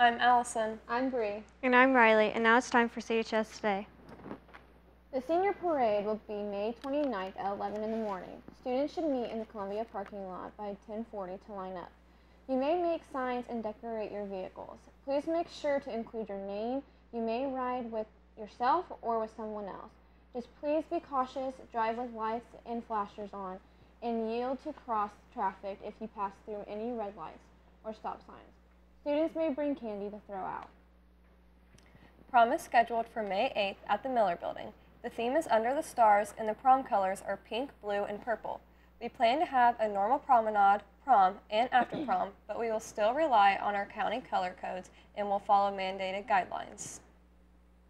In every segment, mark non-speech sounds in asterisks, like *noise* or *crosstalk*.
I'm Allison. I'm Bree. And I'm Riley, and now it's time for CHS Today. The senior parade will be May 29th at 11 in the morning. Students should meet in the Columbia parking lot by 1040 to line up. You may make signs and decorate your vehicles. Please make sure to include your name. You may ride with yourself or with someone else. Just please be cautious, drive with lights and flashers on, and yield to cross traffic if you pass through any red lights or stop signs. Students may bring candy to throw out. Prom is scheduled for May 8th at the Miller Building. The theme is Under the Stars, and the prom colors are pink, blue, and purple. We plan to have a normal promenade, prom, and after *clears throat* prom, but we will still rely on our county color codes and will follow mandated guidelines.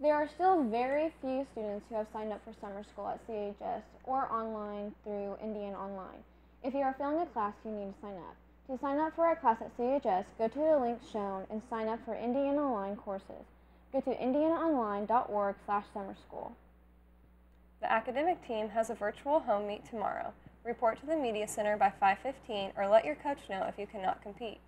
There are still very few students who have signed up for summer school at CHS or online through Indiana Online. If you are failing a class, you need to sign up. To sign up for a class at CHS, go to the link shown and sign up for Indiana Online courses. Go to indianaonline.org slash summer school. The academic team has a virtual home meet tomorrow. Report to the Media Center by 5.15 or let your coach know if you cannot compete.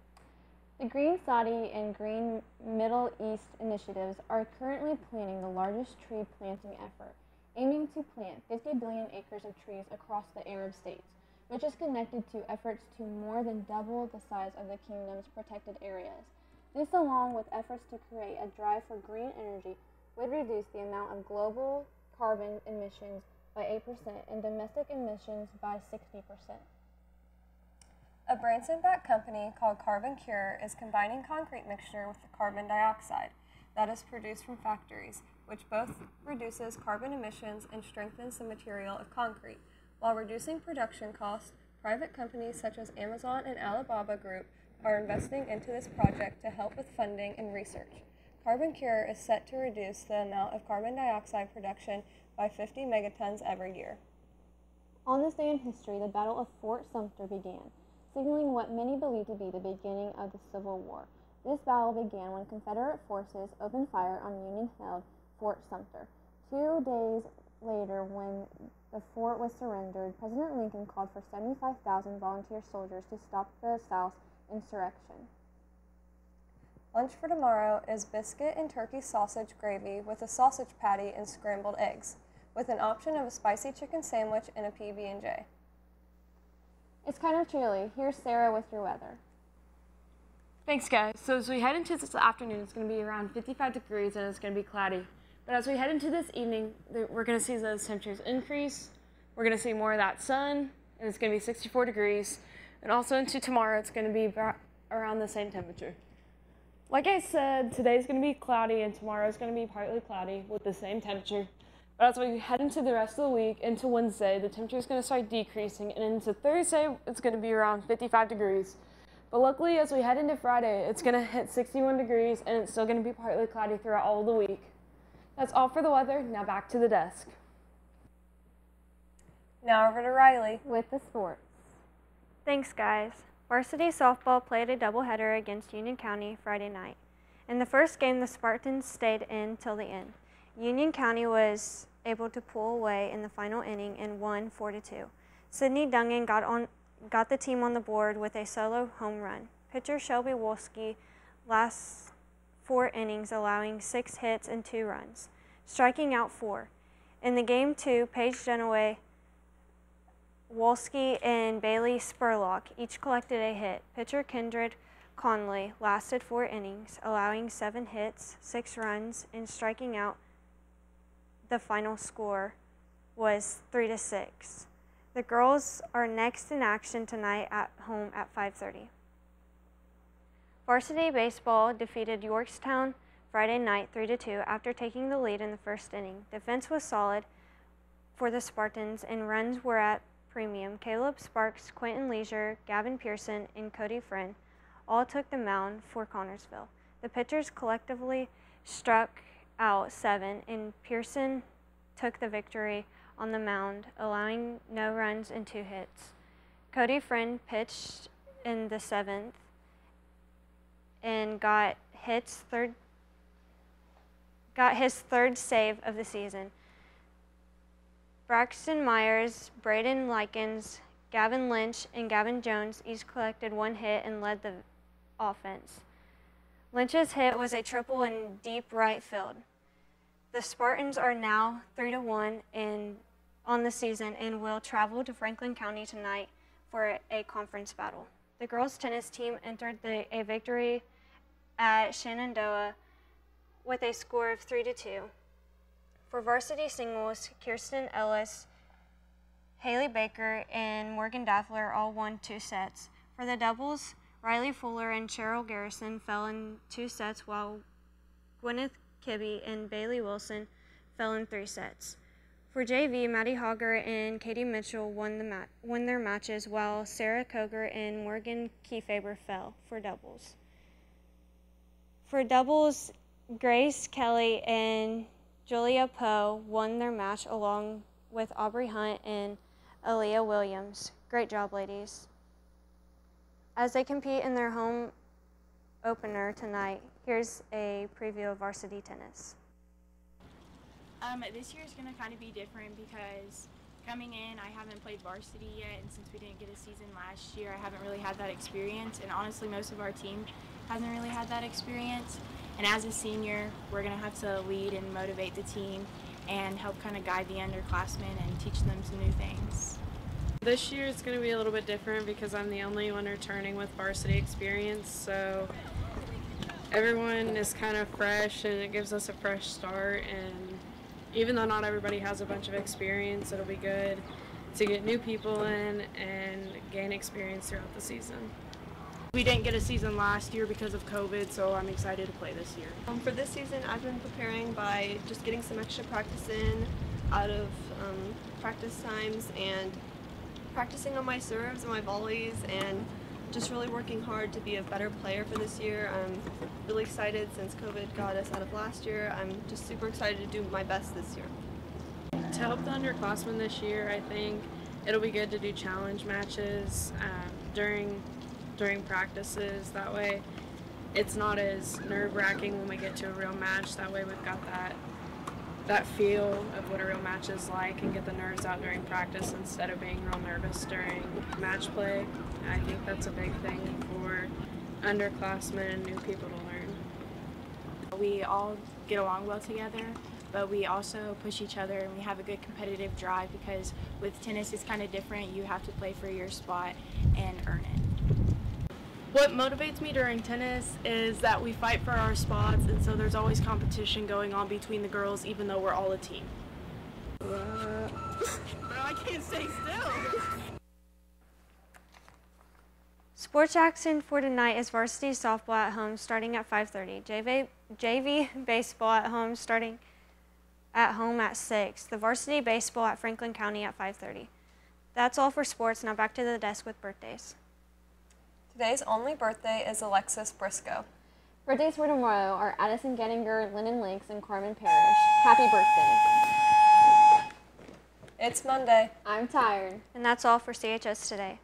The Green Saudi and Green Middle East initiatives are currently planning the largest tree planting effort, aiming to plant 50 billion acres of trees across the Arab states, which is connected to efforts to more than double the size of the kingdom's protected areas. This, along with efforts to create a drive for green energy, would reduce the amount of global carbon emissions by 8% and domestic emissions by 60%. A Branson-backed company called Carbon Cure is combining concrete mixture with carbon dioxide that is produced from factories, which both reduces carbon emissions and strengthens the material of concrete. While reducing production costs, private companies such as Amazon and Alibaba Group are investing into this project to help with funding and research. Carbon Cure is set to reduce the amount of carbon dioxide production by 50 megatons every year. On this day in history, the Battle of Fort Sumter began signaling what many believe to be the beginning of the Civil War. This battle began when Confederate forces opened fire on Union held Fort Sumter. Two days later, when the fort was surrendered, President Lincoln called for 75,000 volunteer soldiers to stop the South's insurrection. Lunch for tomorrow is biscuit and turkey sausage gravy with a sausage patty and scrambled eggs, with an option of a spicy chicken sandwich and a PB&J. It's kind of chilly. Here's Sarah with your weather. Thanks, guys. So as we head into this afternoon, it's going to be around 55 degrees and it's going to be cloudy. But as we head into this evening, we're going to see those temperatures increase. We're going to see more of that sun, and it's going to be 64 degrees. And also into tomorrow, it's going to be around the same temperature. Like I said, today's going to be cloudy and tomorrow is going to be partly cloudy with the same temperature. But as we head into the rest of the week, into Wednesday, the temperature is going to start decreasing, and into Thursday, it's going to be around 55 degrees. But luckily, as we head into Friday, it's going to hit 61 degrees, and it's still going to be partly cloudy throughout all the week. That's all for the weather. Now back to the desk. Now over to Riley with the sports. Thanks, guys. Varsity softball played a doubleheader against Union County Friday night. In the first game, the Spartans stayed in till the end. Union County was able to pull away in the final inning and won 4 to 2. Sydney Dungan got on got the team on the board with a solo home run. Pitcher Shelby Wolski last four innings allowing six hits and two runs, striking out four. In the game two, Paige Dunaway, Wolski, and Bailey Spurlock each collected a hit. Pitcher Kindred Conley lasted four innings, allowing seven hits, six runs, and striking out the final score was 3 to 6. The girls are next in action tonight at home at 5:30. Varsity baseball defeated Yorktown Friday night 3 to 2 after taking the lead in the first inning. Defense was solid for the Spartans and runs were at premium. Caleb Sparks, Quentin Leisure, Gavin Pearson, and Cody Friend all took the mound for Connersville. The pitchers collectively struck out seven, and Pearson took the victory on the mound, allowing no runs and two hits. Cody Friend pitched in the seventh and got hits third got his third save of the season. Braxton Myers, Braden Likens, Gavin Lynch, and Gavin Jones each collected one hit and led the offense. Lynch's hit was a triple in deep right field. The Spartans are now 3 to 1 in on the season and will travel to Franklin County tonight for a conference battle. The girls tennis team entered the, a victory at Shenandoah with a score of 3 to 2. For varsity singles, Kirsten Ellis, Haley Baker, and Morgan Daffler all won two sets. For the doubles, Riley Fuller and Cheryl Garrison fell in two sets, while Gwyneth Kibbe and Bailey Wilson fell in three sets. For JV, Maddie Hogger and Katie Mitchell won, the won their matches, while Sarah Koger and Morgan Kiefaber fell for doubles. For doubles, Grace Kelly and Julia Poe won their match along with Aubrey Hunt and Aaliyah Williams. Great job, ladies. As they compete in their home opener tonight, here's a preview of varsity tennis. Um, this year is going to kind of be different because coming in, I haven't played varsity yet, and since we didn't get a season last year, I haven't really had that experience. And honestly, most of our team hasn't really had that experience. And as a senior, we're going to have to lead and motivate the team and help kind of guide the underclassmen and teach them some new things. This year is going to be a little bit different because I'm the only one returning with varsity experience, so everyone is kind of fresh and it gives us a fresh start. And even though not everybody has a bunch of experience, it'll be good to get new people in and gain experience throughout the season. We didn't get a season last year because of COVID, so I'm excited to play this year. Um, for this season, I've been preparing by just getting some extra practice in out of um, practice times and practicing on my serves and my volleys and just really working hard to be a better player for this year. I'm really excited since COVID got us out of last year. I'm just super excited to do my best this year. To help the underclassmen this year, I think it'll be good to do challenge matches um, during during practices. That way, it's not as nerve wracking when we get to a real match. That way, we've got that that feel of what a real match is like and get the nerves out during practice instead of being real nervous during match play. I think that's a big thing for underclassmen and new people to learn. We all get along well together, but we also push each other and we have a good competitive drive because with tennis it's kind of different. You have to play for your spot and earn it. What motivates me during tennis is that we fight for our spots, and so there's always competition going on between the girls, even though we're all a team. *laughs* Uh, Bro, I can't stay still. Sports action for tonight is varsity softball at home starting at 5:30. JV, JV baseball at home starting at home at 6. The varsity baseball at Franklin County at 5:30. That's all for sports. Now back to the desk with birthdays. Today's only birthday is Alexis Briscoe. Birthdays for tomorrow are Addison Gettinger, Lennon Links, and Carmen Parrish. Happy birthday. It's Monday. I'm tired. And that's all for CHS today.